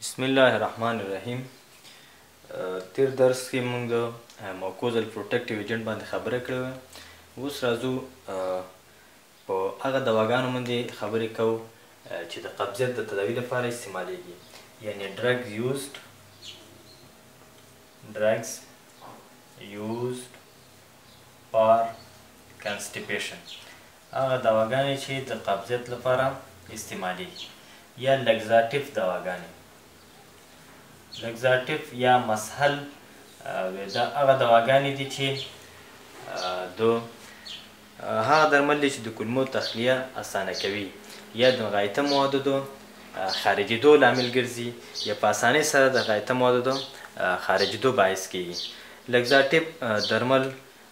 بسم الله الرحمن الرحیم تیر درس کې موږ د موکوزل پروټیکټیو ایجنټ باندې خبره کړې وه اوس راځو په هغه دواګانو باندې خبرې کوو چې د قبضیت د تداوی لپاره استعمالیږي یعنی ډرګ یوزډ ډرګز یوزډ فار کنسټیپیشن هغه دواګانې چې د قبضیت لپاره استعمالیږي یا لګزاټیف دواګانې لګزاټیف یا مسهل وې دا هغه دواګانې دي چې د هغه درمل دي چې د کلمو تخلیه اسانه کوي یا د غایطه موادو د خارجېدو لامل ګرځي یا په اسانۍ سره د غایطه موادو د خارجېدو باعث کیږي لګزاټیف درمل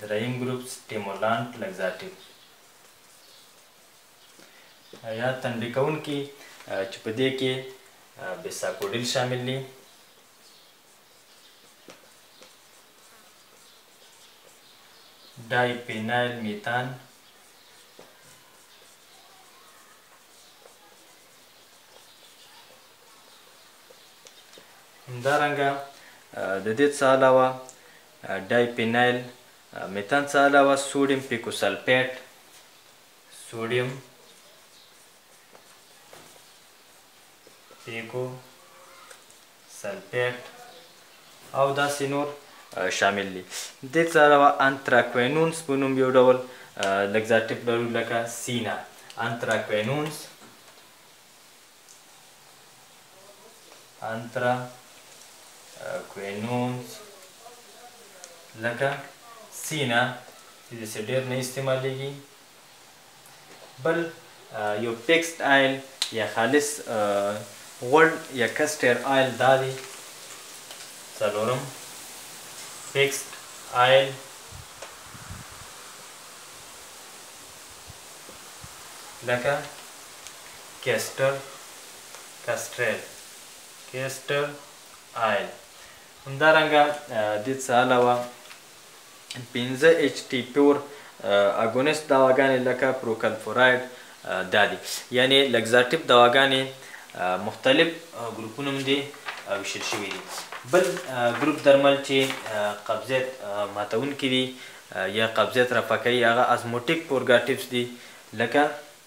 دریم ګروپ سټیمولانټ لګزاټیو یا تنبیه کوونکي چې په دې کې بیساکوډیل شامل دي ډای پینایل میتان همدارنګه د دې څخه علاوه ډای پینایل میتان څخه علاوه سوډیم پیکوسلفیټ، سوډیم پیکو سلفیټ او داسې نور شامل دي دې څخه علاوه انتراکوینونس په نوم یو ډول لګزاټیف لرو لکه سینا انتراکوینونس انترا کوینونز لکه سینا چې داسې ډېر نه استعمالیږي بل یو فیکسډ آیل یا خالص غوړ یا کسټر آیل دا دی څلورم فیکسډ آیل لکه کیسټر کسټریل کیسټر آیل همدارنګه د څه علاوه 15 ایچ ټي پور اګونست دواګانې لکه پروکلفوراید دا دي یعنی لګزاټیپ دواګانې مختلف ګروپونو باندې ویشل شوي دي بل ګروپ درمل چې قبضیت ماتونکي دي یا قبضیت راپاکوي هغه ازموټیک پورګاټیپس دي لکه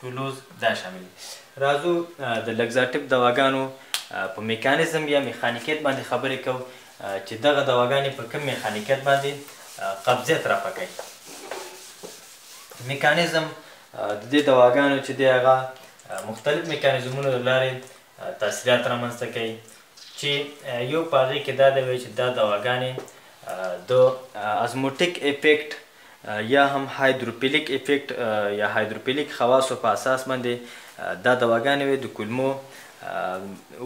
تولوز دا شامل دي. راځو د لګزاټیب دواګانو په میکانیزم یا میخانیکیت باندې خبرې کوو چې دغه دواګانې په کوم میخانیکیت باندې قبضیت رفع کوي. میکانیزم د دې دواګانو چې دی هغه مختلف میکانیزمونو له لارې تاثیرات رامنځته کوي چې یو په هغې کې دا دی چې دا دواګانې د ازموټیک افیکټ یا هم هایدروپیلیک ایفیکټ یا هایدروپیلیک خواصو په اساس باندې دا دواګانې وې د کولمو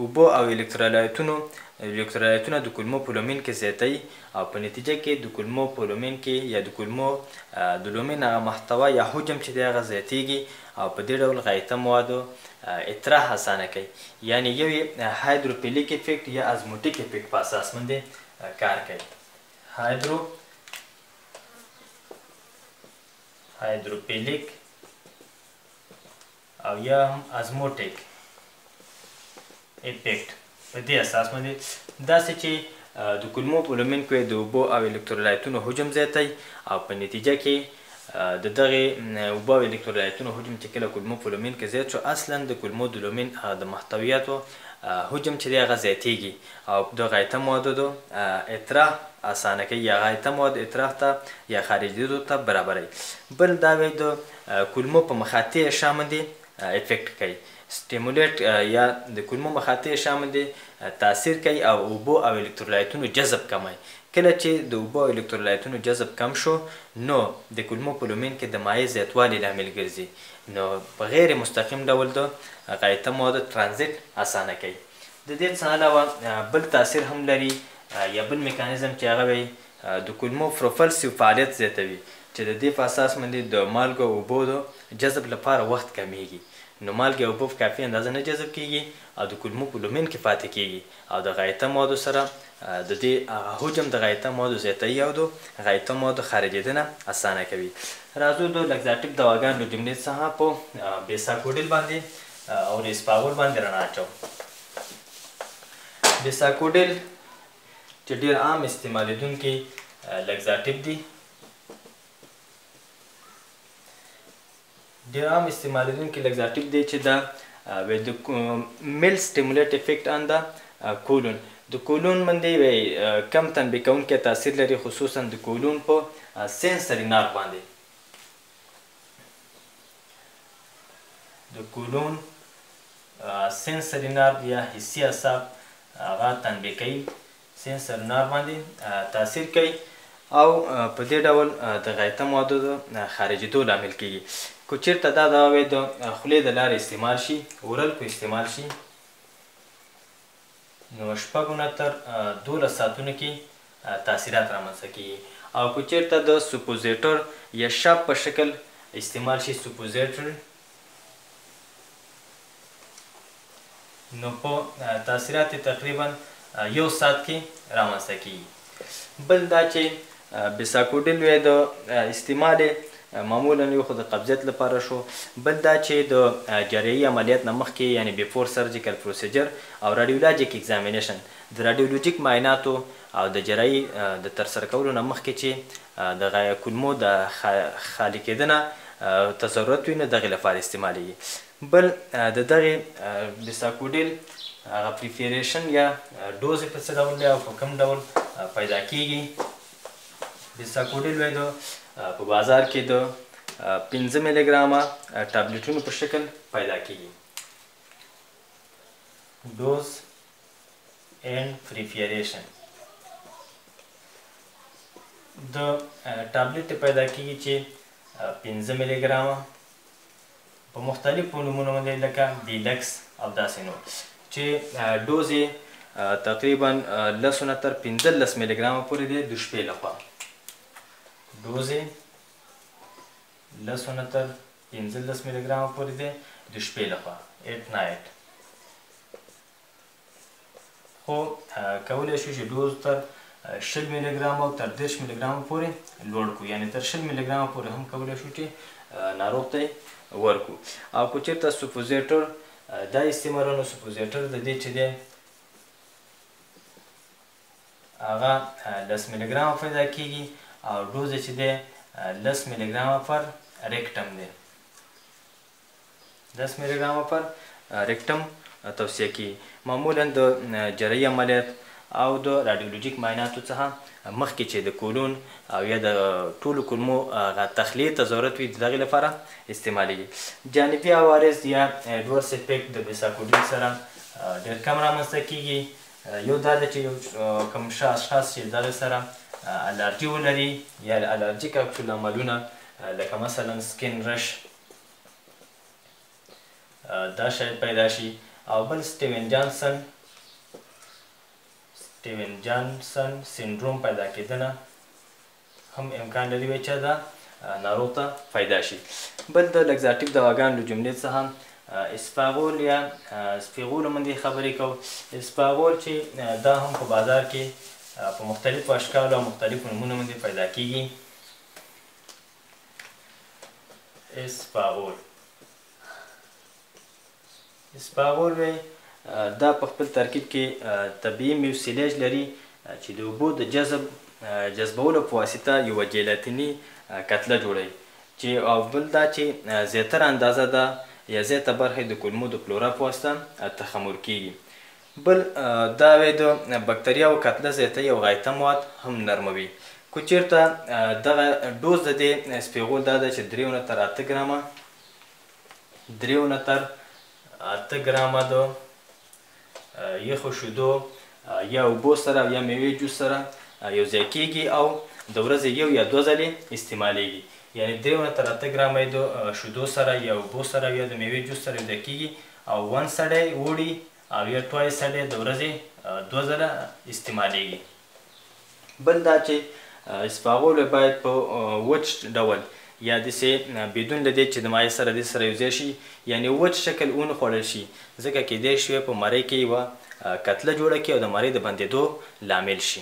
اوبو او الکترولایتونو الکترولایتونه د کولمو په لومین کې زیاتوي او په نتیجه کې د کولمو په لومین کې یا د کولمو د لومین هغه محتوا یا حجم چې دی هغه زیاتیږي او په دې ډول غایطه موادو اطراح اسانه کوي یعنی یو هایدروپیلیک ایفیکټ یا ازموټیک ایفیکټ په اساس باندې کار کوي هایدرو هایدروپیلیک او یا هم ازموټیک افیکټ په دې اساس باندې داسې چې د کلمو په لومین کې د اوبو او الکترولایتونو حجم زیاتی او په نتیجه کې د دغه اوبو او الکترولایتونو حجم چې کله کلمو په لومین کې زیات شو اصلا د کلمو د لومین د محتویاتو حجم چې دی هغه زیاتیږي او د غایطه موادودو اطراح اسانه کوي یا غایطه مواد اطراح ته یا خارجیدودو ته برابروي بل دا وایي د کولمو په مخاطع شامندې افیکټ کوي سټیمولیټ یا د کولمو مخاطع شامندې تاثیر کوي او اوبو او الکترولایتونو جذب کموي کله چې د اوبو او الکترولایتونو جذب کم شو نو د کولمو په لومین کې د مایع زیاتوالي لامل ګرځي نو په غیر مستقیم ډول د غایطه موادو ترانزیټ اسانه کوي. د دې څخه علاوه بل تاثیر هم لري یا بل میکانیزم چې هغه وي د کولمو پروپلسیو فعالیت زیاتوي چې د دې په اساس باندې د مالګو او اوبو د جذب لپاره وخت کمیږي نو مالګې او اوبه په کافي اندازه نه جذب کیږي او د کولمو په لومین کې پاتې کیږي او د غایطه موادو سره د دې هغه حجم د غایطه موادو زیاتوي او د غایطه موادو خارجیدنه اسانه کوي. راځو د لکزاتیف دواګانو له جملې څخه په بیساکوډیل باندې او د اسپاغول باندې رڼا اچوم. بیساکوډیل چې ډیر عام استعمالیدونکي لګزاټیب دي ډیر عام استعمالیدونکي لګزاټیب دی چې دا وې د میل سټیمولیټ افیکټ ان دا کولون د کولون باندې وې کم تنبیه کوونکی تاثیر لري خصوصا د کولون په سنسري نارو باندې د کولون سنسري نرو یا حسي عصب هغه تنبیه کوي سنسر نر باندې تاثیر کوي او په دې ډول د غایطه موادو د خارجېدو لامل کیږي که چیرته دا دوا د خولې د لارې استعمال شي اورل کو استعمال شي نو شپږو نه تر دولس ساعتونو کې تاثیرات رامنځته کېږي او که چېرته د سوپوزیټور یا شاب په شکل استعمال شي سوپوزیټر نو په تاثیرات تقریبا یو ساعت کې رامنځته کېږي. بل دا چې بیساکوډیل وې د استعمال معمولا یو خو د قبضیت لپاره شو بل دا چې د جراحي عملیات نه مخکې یعنی بیفور سرجیکل پروسیجر او راډیولاجیک ایکزامینیشن د راډیولوجیک معایناتو او د جراحي د ترسره کولو نه مخکې چې د غایه کولمو د خالي کیدنه ته ضرورت وي نو دغې لپاره استعمالیږي. بل د دغې بساکوډیل هغه پریفیریشن یا ډوز یې په څه ډول دی او په کوم ډول پیدا کیږي؟ بساکوډیل وایي د په بازار کې د پنځه ملي ګرامه ټابلیټونو په شکل پیدا کیږي. ډوز اینډ پریفیریشن د ټابلیټ پیدا کیږي چې پنځه ملي ګرامه په مختلفو نومونو باندې لکه دیلکس او داسې نور چې ډوز یې تقریبا لسو نه تر پنځلس ملي ګرامه پورې دی د شپې لخوا ډوز یې لسو نه تر پنځلس ملي ګرامه پورې دی د شپې لخوا ایټ نایټ خو کولی شو چې ډوز تر شل ملي ګرامه او تر دېرش ملي ګرامه پورې لوړ کړو یعنې تر شل ملي ګرامه پورې هم کولی شو چې ناروغ ته یې ورکړو او که چېرته سپوزیټر دا استعمالوو نو سپوزیټر د دې چې دی هغه لس ملي ګرامه پیدا کېږي او ډوز چې دی لس ملي ګرامه پر ریکټم دی دس ملي ګرام پر ریکټم توصیه کیږي معمولا د جراحي عملیات او د راډیولوژیک معایناتو څخه مخکې چې د کولون او یا د ټولو کولمو غا تخلیې ته ضرورت وي د دغې لپاره استعمالیږي جانبي عوارض یا ادورس افیکټ د بیساکوډین سره ډیر کم رامنځته کیږي یو دا ده چې یو کم ښه اشخاص چې دغې سره الرجي ولري یا الرجیک عکس العملونه لکه مثلا سکین رش دا شاید پیدا شي او بل سټیون جانسن سټیون جانسن سندروم پیدا کېدنه هم امکان لري وي چې دا ناروغ ته پیدا شي بل د لګزاټیو دواګان له جملې څخه اسپاغول یا سپیغول مونږ خبرې کوو اسپاغول چې دا هم په بازار کې په مختلفو اشکالو او مختلفو نمونو باندې پیدا کیږي اسپاغول اسپاغول وی دا په خپل ترکیب کې طبیعي میوسیلیج لري چې د اوبو د جذب جذبولو په واسطه یوه جیلاتیني کتله جوړوي چې او بل دا چې زیاتره اندازه ده یا زیاته برخه د کولمو د فلورا په واسطه تخمر کیږي بل دا وې د بکتریاوو کتله زیاته یو غایطه مواد هم نرموي کو چیرته دغه ډوز د دې سپیغول دا ده چې دریو نه تر اته ګرامه دریو نه تر اته ګرامه د یخو شیدو یا اوبو سره او یا میوې جوس سره یو ځای کیږي او د ورځې یو یا دوه ځلې استعمالیږي یعنی دریو نه تر اته ګرامه د شیدو سره یا اوبو سره یا د میوې جوس سره یو ځای کیږي او ون سډی اوړي او یا ټوای سډی د ورځې دوه ځله استعمالیږي بل دا چې اسپاغولې باید په وچ ډول یا داسې بدون له دې چې د مایع سره داسې سره یوځای شي یعنې وچ شکل ونه خوړل شي ځکه کیدای شوی په مرۍ کې یوه کتله جوړه کړي او د مرۍ د بندیدو لامل شي.